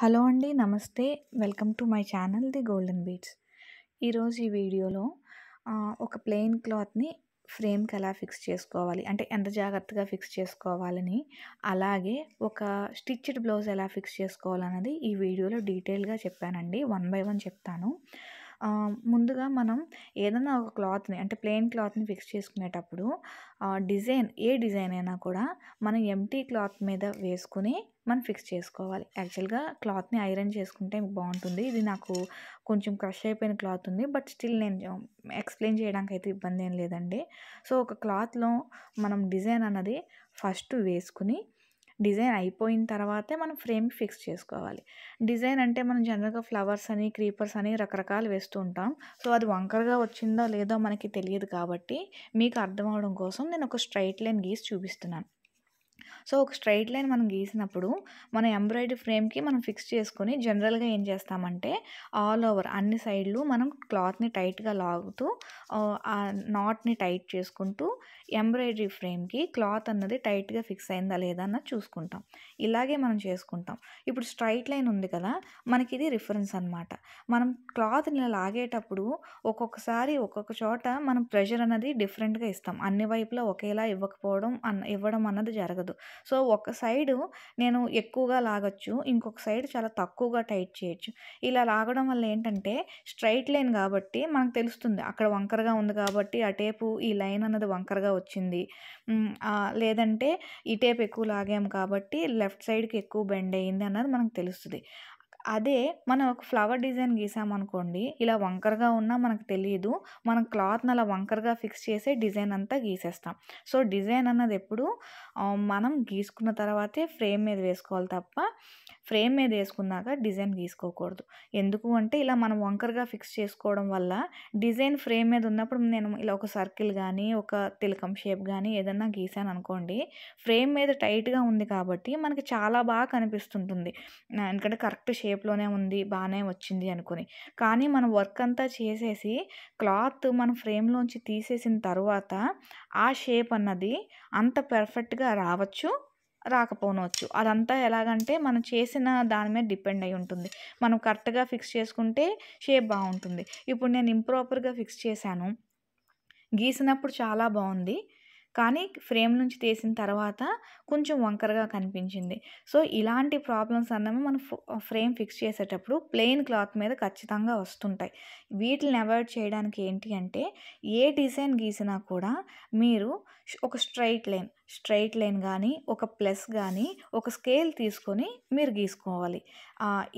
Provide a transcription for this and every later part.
Hello అండి. Namaste. Welcome to my channel the golden beats. ఈరోజు ఈ వీడియోలో ఒక ప్లెయిన్ క్లాత్‌ని ఫ్రేమ్‌కి ఎలా ఫిక్స్ చేసుకోవాలి, అంటే ఎంత జాగ్రత్తగా ఫిక్స్ చేసుకోవాలని, అలాగే ఒక స్టిచ్డ్ బ్లౌజ్ ఎలా ఫిక్స్ చేసుకోవాలన్నది ఈ వీడియోలో డీటెయిల్‌గా చెప్పానండి. వన్ బై వన్ చెప్తాను. ముందుగా మనం ఏదన్నా ఒక క్లాత్‌ని అంటే ప్లెయిన్ క్లాత్‌ని ఫిక్స్ చేసుకునేటప్పుడు డిజైన్ ఏ డిజైన్ అయినా కూడా మనం ఎంటీ క్లాత్ మీద వేసుకుని మనం ఫిక్స్ చేసుకోవాలి. యాక్చువల్‌గా క్లాత్‌ని ఐరన్ చేసుకుంటే బాగుంటుంది ఇది నాకు కొంచెం క్రష్ అయిపోయిన క్లాత్ ఉంది. బట్ స్టిల్ నేను ఎక్స్‌ప్లెయిన్ చేయడానికి అయితే ఇబ్బంది ఏం లేదండి. సో, ఒక క్లాత్‌లో మనం డిజైన్ అన్నది ఫస్ట్ వేసుకుని డిజైన్ అయిపోయిన తర్వాతే మనం ఫ్రేమ్ ఫిక్స్ చేసుకోవాలి. డిజైన్ అంటే మనం జనరల్‌గా ఫ్లవర్స్ అని, క్రీపర్స్ అని రకరకాలు వేస్తూ ఉంటాం. సో, అది వంకరగా వచ్చిందో లేదో మనకి తెలియదు కాబట్టి మీకు అర్థం అవడం కోసం నేను ఒక స్ట్రెయిట్ లైన్ గీసి చూపిస్తున్నాను. సో, ఒక స్ట్రైట్ లైన్ మనం గీసినప్పుడు మన ఎంబ్రాయిడరీ ఫ్రేమ్‌కి మనం ఫిక్స్ చేసుకొని జనరల్‌గా ఏం చేస్తామంటే ఆల్ ఓవర్ అన్ని సైడ్‌లు మనం క్లాత్‌ని టైట్‌గా లాగుతూ ఆ నాట్‌ని టైట్ చేసుకుంటూ ఎంబ్రాయిడరీ ఫ్రేమ్‌కి క్లాత్ అన్నది టైట్‌గా ఫిక్స్ అయిందా లేదా అన్నది చూసుకుంటాం. ఇలాగే మనం చేసుకుంటాం. ఇప్పుడు స్ట్రైట్ లైన్ ఉంది కదా! మనకి ఇది రిఫరెన్స్ అనమాట. మనం క్లాత్‌ని ఇలా లాగేటప్పుడు ఒక్కొక్కసారి ఒక్కొక్క చోట మనం ప్రెషర్ అనేది డిఫరెంట్‌గా ఇస్తాం. అన్ని వైపులా ఒకేలా ఇవ్వకపోవడం అన్న ఇవ్వడం అన్నది జరగదు. సో, ఒక సైడు నేను ఎక్కువగా లాగొచ్చు. ఇంకొక సైడ్ చాలా తక్కువగా టైట్ చేయొచ్చు. ఇలా లాగడం వల్ల ఏంటంటే స్ట్రైట్ లైన్ కాబట్టి మనకు తెలుస్తుంది. అక్కడ వంకరగా ఉంది కాబట్టి అటేపు ఈ లైన్ అన్నది వంకరగా వచ్చింది. లేదంటే ఈ లేదంటే ఇటేపు ఎక్కువ లాగాము కాబట్టి లెఫ్ట్ సైడ్‌కి ఎక్కువ బెండ్ అయింది అన్నది మనకు తెలుస్తుంది అదే మనం ఒక ఫ్లవర్ డిజైన్ గీసామనుకోండి, ఇలా వంకరగా ఉన్నా మనకు తెలియదు మనం క్లాత్‌ని అలా వంకరగా ఫిక్స్ చేసే డిజైన్ అంతా గీసేస్తాం. సో, డిజైన్ అన్నది ఎప్పుడు మనం గీసుకున్న తర్వాతే ఫ్రేమ్ మీద వేసుకోవాలి తప్ప ఫ్రేమ్ మీద వేసుకున్నాక డిజైన్ గీసుకోకూడదు. ఎందుకు అంటే ఇలా మనం వంకరగా ఫిక్స్ చేసుకోవడం వల్ల డిజైన్ ఫ్రేమ్ మీద ఉన్నప్పుడు నేను ఇలా ఒక సర్కిల్ కానీ ఒక తిలకం షేప్ కానీ ఏదన్నా గీసాననుకోండి, ఫ్రేమ్ మీద టైట్‌గా ఉంది కాబట్టి మనకి చాలా బాగా కనిపిస్తుంటుంది. ఎందుకంటే కరెక్ట్ షేప్‌లోనే ఉంది, బాగానే వచ్చింది అనుకుని కానీ మనం వర్క్ అంతా చేసేసి క్లాత్ మనం ఫ్రేమ్‌లోంచి తీసేసిన తర్వాత ఆ షేప్ అన్నది అంత పర్ఫెక్ట్‌గా రావచ్చు, రాకపోనవచ్చు అదంతా ఎలాగంటే మనం చేసిన దాని మీద డిపెండ్ అయి ఉంటుంది. మనం కరెక్ట్‌గా ఫిక్స్ చేసుకుంటే షేప్ బాగుంటుంది ఇప్పుడు నేను ఇంప్రాపర్‌గా ఫిక్స్ చేశాను. గీసినప్పుడు చాలా బాగుంది కానీ ఫ్రేమ్ నుంచి తీసిన తర్వాత కొంచెం వంకరగా కనిపించింది. సో, ఇలాంటి ప్రాబ్లమ్స్ అన్నవి మనం ఫ్రేమ్ ఫిక్స్ చేసేటప్పుడు ప్లెయిన్ క్లాత్ మీద ఖచ్చితంగా వస్తుంటాయి. వీటిని అవాయిడ్ చేయడానికి ఏంటి అంటే ఏ డిజైన్ గీసినా కూడా మీరు ఒక స్ట్రైట్ లైన్, స్ట్రెయిట్ లైన్ కానీ ఒక ప్లస్ కానీ ఒక స్కేల్ తీసుకొని మీరు గీసుకోవాలి.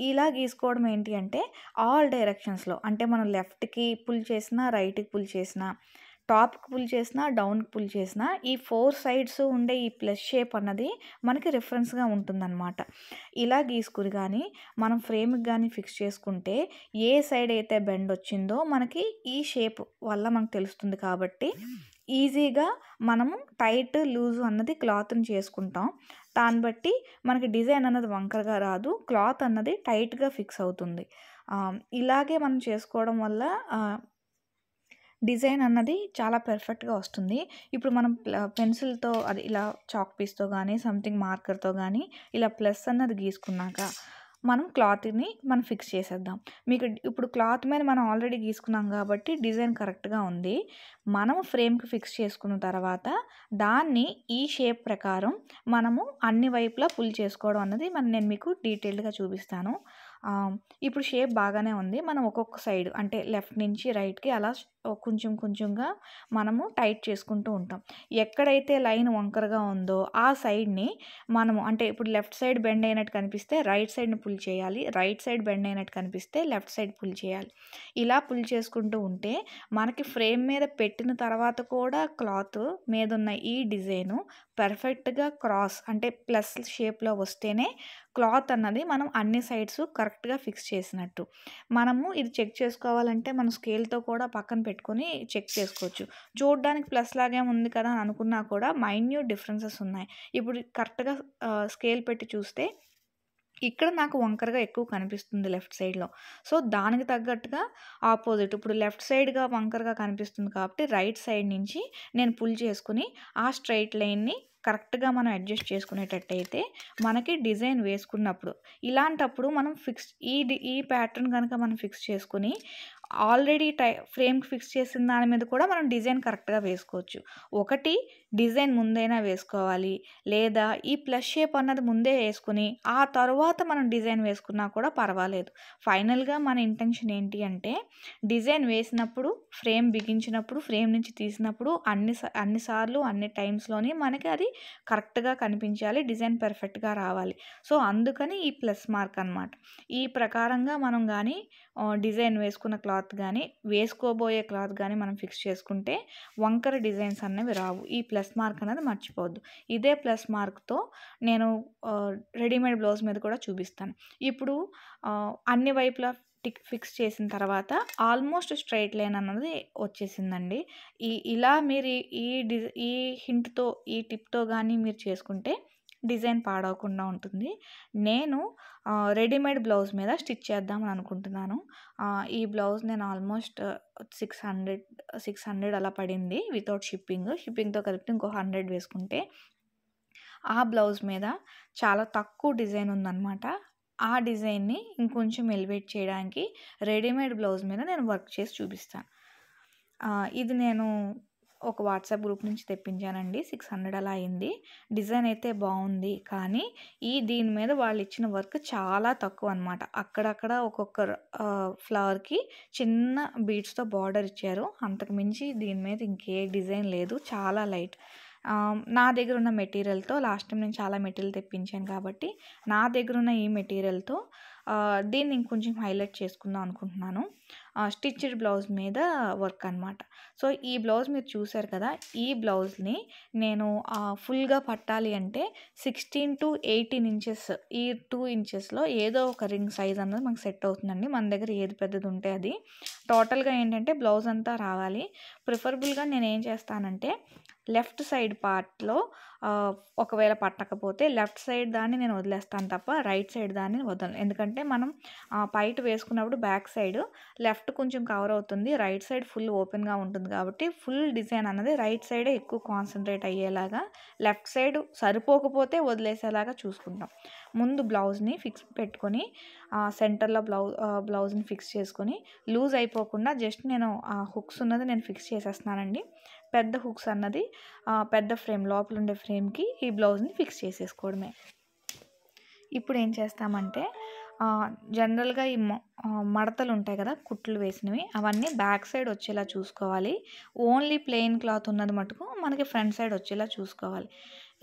ఇలా గీసుకోవడం ఏంటి అంటే ఆల్ డైరెక్షన్స్‌లో అంటే మనం లెఫ్ట్‌కి పుల్ చేసినా, రైట్‌కి పుల్ చేసినా, టాప్‌కి పుల్ చేసినా, డౌన్‌కి పుల్ చేసినా ఈ ఫోర్ సైడ్స్ ఉండే ఈ ప్లస్ షేప్ అన్నది మనకి రిఫరెన్స్‌గా ఉంటుందన్నమాట ఇలా గీసుకుని కానీ మనం ఫ్రేమ్‌కి కానీ ఫిక్స్ చేసుకుంటే ఏ సైడ్ అయితే బెండ్ వచ్చిందో మనకి ఈ షేప్ వల్ల మనకు తెలుస్తుంది కాబట్టి ఈజీగా మనము టైట్, లూజ్ అన్నది క్లాత్‌ని చేసుకుంటాం. దాన్ని బట్టి మనకి డిజైన్ అన్నది వంకరగా రాదు. క్లాత్ అన్నది టైట్‌గా ఫిక్స్ అవుతుంది. ఇలాగే మనం చేసుకోవడం వల్ల డిజైన్ అన్నది చాలా పర్ఫెక్ట్‌గా వస్తుంది. ఇప్పుడు మనం పెన్సిల్‌తో అది ఇలా చాక్ పీస్‌తో కానీ సంథింగ్ మార్కర్‌తో కానీ ఇలా ప్లస్ అన్నది గీసుకున్నాక మనం క్లాత్‌ని మనం ఫిక్స్ చేసేద్దాం. మీకు ఇప్పుడు క్లాత్ మీద మనం ఆల్రెడీ గీసుకున్నాం కాబట్టి డిజైన్ కరెక్ట్‌గా ఉంది. మనం ఫ్రేమ్‌కి ఫిక్స్ చేసుకున్న తర్వాత దాన్ని ఈ షేప్ ప్రకారం మనము అన్ని వైపులా పుల్ చేసుకోవడం అన్నది మన నేను మీకు డీటెయిల్డ్‌గా చూపిస్తాను. ఇప్పుడు షేప్ బాగానే ఉంది. మనం ఒక్కొక్క సైడ్ అంటే లెఫ్ట్ నుంచి రైట్‌కి అలా కొంచెం కొంచెంగా మనము టైట్ చేసుకుంటూ ఉంటాం. ఎక్కడైతే లైన్ వంకరగా ఉందో ఆ సైడ్‌ని మనము అంటే ఇప్పుడు లెఫ్ట్ సైడ్ బెండ్ అయినట్టు కనిపిస్తే రైట్ సైడ్‌ని పుల్ చేయాలి. రైట్ సైడ్ బెండ్ అయినట్టు కనిపిస్తే లెఫ్ట్ సైడ్ పుల్ చేయాలి. ఇలా పుల్ చేసుకుంటూ ఉంటే మనకి ఫ్రేమ్ మీద పెట్టిన తర్వాత కూడా క్లాత్ మీదున్న ఈ డిజైను పర్ఫెక్ట్‌గా క్రాస్ అంటే ప్లస్ షేప్‌లో వస్తేనే క్లాత్ అన్నది మనం అన్ని సైడ్స్ కరెక్ట్‌గా ఫిక్స్ చేసినట్టు. మనము ఇది చెక్ చేసుకోవాలంటే మనం స్కేల్‌తో కూడా పక్కన పెట్టుకొని చెక్ చేసుకోవచ్చు. చూడడానికి ప్లస్ లాగే ఉంది కదా అని అనుకున్నా కూడా మైన్యూట్ డిఫరెన్సెస్ ఉన్నాయి. ఇప్పుడు కరెక్ట్‌గా స్కేల్ పెట్టి చూస్తే ఇక్కడ నాకు వంకరగా ఎక్కువ కనిపిస్తుంది లెఫ్ట్ సైడ్‌లో. సో, దానికి తగ్గట్టుగా ఆపోజిట్ ఇప్పుడు లెఫ్ట్ సైడ్‌గా వంకరగా కనిపిస్తుంది కాబట్టి రైట్ సైడ్ నుంచి నేను పుల్ చేసుకొని ఆ స్ట్రెయిట్ లైన్‌ని కరెక్ట్గా మనం అడ్జస్ట్ చేసుకునేటట్టయితే మనకి డిజైన్ వేసుకున్నప్పుడు ఇలాంటప్పుడు మనం ఫిక్స్ ఈ డి ఈ ప్యాటర్న్ కనుక మనం ఫిక్స్ చేసుకుని ఆల్రెడీ టై ఫ్రేమ్కి ఫిక్స్ చేసిన దాని మీద కూడా మనం డిజైన్ కరెక్ట్గా వేసుకోవచ్చు. ఒకటి డిజైన్ ముందైనా వేసుకోవాలి. లేదా ఈ ప్లస్ షేప్ అన్నది ముందే వేసుకుని ఆ తర్వాత మనం డిజైన్ వేసుకున్నా కూడా పర్వాలేదు. ఫైనల్గా మన ఇంటెన్షన్ ఏంటి అంటే డిజైన్ వేసినప్పుడు ఫ్రేమ్ బిగించినప్పుడు ఫ్రేమ్ నుంచి తీసినప్పుడు అన్ని అన్నిసార్లు అన్ని టైమ్స్లోని మనకి అది కరెక్ట్గా కనిపించాలి డిజైన్ పర్ఫెక్ట్గా రావాలి. సో అందుకని ఈ ప్లస్ మార్క్ అన్నమాట. ఈ ప్రకారంగా మనం కానీ డిజైన్ వేసుకున్న క్లాత్ క్లాత్ కానీ వేసుకోబోయే క్లాత్ కానీ మనం ఫిక్స్ చేసుకుంటే వంకర డిజైన్స్ అనేవి రావు. ఈ ప్లస్ మార్క్ అనేది మర్చిపోవద్దు. ఇదే ప్లస్ మార్క్తో నేను రెడీమేడ్ బ్లౌజ్ మీద కూడా చూపిస్తాను. ఇప్పుడు అన్ని వైపులా టిక్ ఫిక్స్ చేసిన తర్వాత ఆల్మోస్ట్ స్ట్రైట్ లైన్ అన్నది వచ్చేసిందండి. ఈ ఇలా మీరు ఈ- ఈ డిజ ఈ హింట్తో ఈ టిప్తో కానీ మీరు చేసుకుంటే డిజైన్ పాడవకుండా ఉంటుంది. నేను రెడీమేడ్ బ్లౌజ్ మీద స్టిచ్ చేద్దామని అనుకుంటున్నాను. ఈ బ్లౌజ్ నేను almost six hundred six hundred అలా పడింది వితౌట్ షిప్పింగ్. షిప్పింగ్తో కలిపి ఇంకో హండ్రెడ్ వేసుకుంటే ఆ బ్లౌజ్ మీద చాలా తక్కువ డిజైన్ ఉందన్నమాట. ఆ డిజైన్ని ఇంకొంచెం ఎలివేట్ చేయడానికి రెడీమేడ్ బ్లౌజ్ మీద నేను వర్క్ చేసి చూపిస్తాను. ఇది నేను ఒక వాట్సాప్ గ్రూప్ నుంచి తెప్పించానండి. సిక్స్ హండ్రెడ్ అలా అయింది. డిజైన్ అయితే బాగుంది. కానీ ఈ దీని మీద వాళ్ళు ఇచ్చిన వర్క్ చాలా తక్కువ అనమాట అక్కడక్కడ ఒక్కొక్క ఫ్లవర్కి చిన్న బీడ్స్తో బార్డర్ ఇచ్చారు. అంతకు మించి దీని మీద ఇంకే డిజైన్ లేదు. చాలా లైట్. నా దగ్గర ఉన్న మెటీరియల్తో లాస్ట్ టైం నేను చాలా మెటీరియల్ తెప్పించాను కాబట్టి నా దగ్గర ఉన్న ఈ మెటీరియల్తో దీన్ని ఇంకొంచెం హైలైట్ చేసుకుందాం అనుకుంటున్నాను. స్టిచ్డ్ బ్లౌజ్ మీద వర్క్ అనమాట సో ఈ బ్లౌజ్ మీరు చూసారు కదా ఈ బ్లౌజ్ని నేను ఫుల్గా పట్టాలి అంటే సిక్స్టీన్ టు ఎయిటీన్ ఇంచెస్ ఈ టూ ఇంచెస్లో ఏదో ఒక రింగ్ సైజ్ అన్నది మనకు సెట్ అవుతుందండి. మన దగ్గర ఏది పెద్దది ఉంటే అది. టోటల్గా ఏంటంటే బ్లౌజ్ అంతా రావాలి. ప్రిఫరబుల్గా నేను ఏం చేస్తానంటే లెఫ్ట్ సైడ్ పార్ట్లో ఒకవేళ పట్టకపోతే లెఫ్ట్ సైడ్ దాన్ని నేను వదిలేస్తాను తప్ప రైట్ సైడ్ దాన్ని వదలను. ఎందుకంటే మనం పైట్ పైట వేసుకున్నప్పుడు బ్యాక్ సైడ్ లెఫ్ట్ కొంచెం కవర్ అవుతుంది రైట్ సైడ్ ఫుల్ ఓపెన్గా ఉంటుంది కాబట్టి ఫుల్ డిజైన్ అన్నది రైట్ సైడే ఎక్కువ కాన్సన్ట్రేట్ అయ్యేలాగా లెఫ్ట్ సైడ్ సరిపోకపోతే వదిలేసేలాగా చూసుకుంటాం. ముందు బ్లౌజ్ని ఫిక్స్ పెట్టుకొని సెంటర్లో బ్లౌజ్ బ్లౌజ్ని ఫిక్స్ చేసుకొని లూజ్ అయిపోకుండా జస్ట్ నేను ఆ హుక్స్ ఉన్నది నేను ఫిక్స్ చేసేస్తున్నానండి. పెద్ద హుక్స్ అన్నది పెద్ద ఫ్రేమ్ లోపల ఉండే ఫ్రేమ్కి ఈ బ్లౌజ్ని ఫిక్స్ చేసేసుకోవడమే. ఇప్పుడు ఏం చేస్తామంటే జనరల్గా ఈ మడతలు ఉంటాయి కదా కుట్లు వేసినవి అవన్నీ బ్యాక్ సైడ్ వచ్చేలా చూసుకోవాలి. ఓన్లీ ప్లెయిన్ క్లాత్ ఉన్నది మటుకు మనకి ఫ్రంట్ సైడ్ వచ్చేలా చూసుకోవాలి.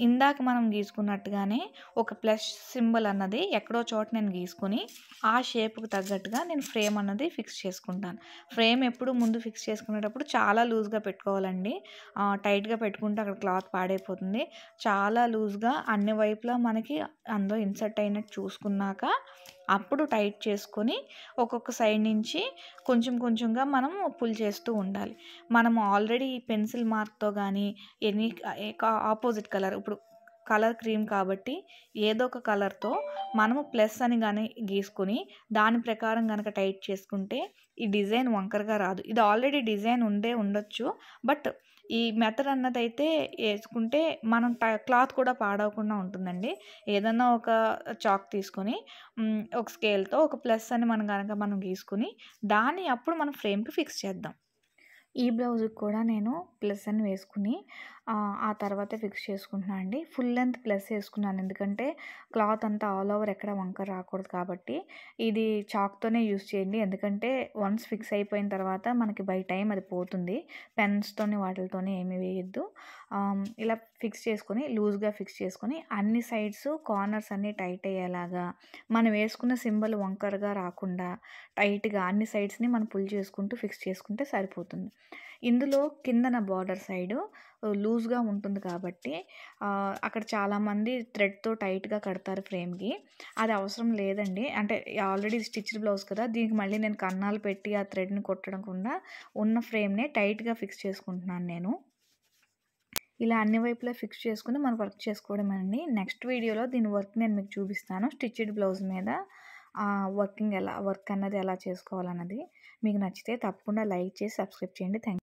ఇందాక మనం గీసుకున్నట్టుగానే ఒక ప్లస్ సింబల్ అన్నది ఎక్కడో చోట నేను గీసుకొని ఆ షేప్కి తగ్గట్టుగా నేను ఫ్రేమ్ అన్నది ఫిక్స్ చేసుకుంటాను. ఫ్రేమ్ ఎప్పుడు ముందు ఫిక్స్ చేసుకునేటప్పుడు చాలా లూజ్గా పెట్టుకోవాలండి. టైట్గా పెట్టుకుంటే అక్కడ క్లాత్ పాడైపోతుంది. చాలా లూజ్గా అన్ని వైపులా మనకి అందులో ఇన్సర్ట్ అయినట్టు చూసుకున్నాక అప్పుడు టైట్ చేసుకొని ఒక్కొక్క సైడ్ నుంచి కొంచెం కొంచెంగా మనం పుల్ చేస్తూ ఉండాలి. మనం ఆల్రెడీ పెన్సిల్ మార్క్తో కానీ ఎనీ ఆపోజిట్ కలర్ ఇప్పుడు కలర్ క్రీమ్ కాబట్టి ఏదో ఒక కలర్తో మనము ప్లస్ అని కానీ గీసుకొని దాని ప్రకారం కనుక టైట్ చేసుకుంటే ఈ డిజైన్ వంకరగా రాదు. ఇది ఆల్రెడీ డిజైన్ ఉండే ఉండొచ్చు బట్ ఈ మెథడ్ అన్నదైతే వేసుకుంటే మనం క్లాత్ కూడా పాడవకుండా ఉంటుందండి. ఏదన్నా ఒక చాక్ తీసుకొని ఒక స్కేల్తో ఒక ప్లస్ అని మనం కనుక మనం గీసుకుని దాన్ని అప్పుడు మనం ఫ్రేమ్కి ఫిక్స్ చేద్దాం. ఈ బ్లౌజ్కి కూడా నేను ప్లస్ అని వేసుకుని ఆ, తర్వాత ఫిక్స్ చేసుకుంటున్నాను అండి. ఫుల్ లెంత్ ప్లస్ వేసుకున్నాను. ఎందుకంటే క్లాత్ అంతా ఆల్ ఓవర్ ఎక్కడ వంకర రాకూడదు కాబట్టి ఇది చాక్తోనే యూస్ చేయండి. ఎందుకంటే వన్స్ ఫిక్స్ అయిపోయిన తర్వాత మనకి బై టైం అది పోతుంది. పెన్స్తోని వాటితోని ఏమి వేయద్దు. ఇలా ఫిక్స్ చేసుకొని లూజ్గా ఫిక్స్ చేసుకొని అన్ని సైడ్స్ కార్నర్స్ అన్నీ టైట్ అయ్యేలాగా మనం వేసుకున్న సింబల్ వంకరగా రాకుండా టైట్గా అన్ని సైడ్స్ని మనం పుల్ చేసుకుంటూ ఫిక్స్ చేసుకుంటే సరిపోతుంది. ఇందులో కిందన బార్డర్ సైడు లూజ్గా ఉంటుంది కాబట్టి అక్కడ చాలామంది థ్రెడ్తో టైట్గా కడతారు ఫ్రేమ్కి. అది అవసరం లేదండి. అంటే ఆల్రెడీ స్టిచ్డ్ బ్లౌజ్ కదా దీనికి మళ్ళీ నేను కన్నాలు పెట్టి ఆ థ్రెడ్ని కొట్టడం కూడా ఉన్న ఫ్రేమ్నే టైట్గా ఫిక్స్ చేసుకుంటున్నాను నేను. ఇలా అన్ని వైపులా ఫిక్స్ చేసుకుని మనం వర్క్ చేసుకోవడమేనండి నెక్స్ట్ వీడియోలో దీని వర్క్ నేను మీకు చూపిస్తాను. స్టిచ్డ్ బ్లౌజ్ మీద వర్కింగ్ ఎలా వర్క్ అన్నది ఎలా చేసుకోవాలన్నది. మీకు నచ్చితే తప్పకుండా లైక్ చేసి సబ్స్క్రైబ్ చేయండి. థ్యాంక్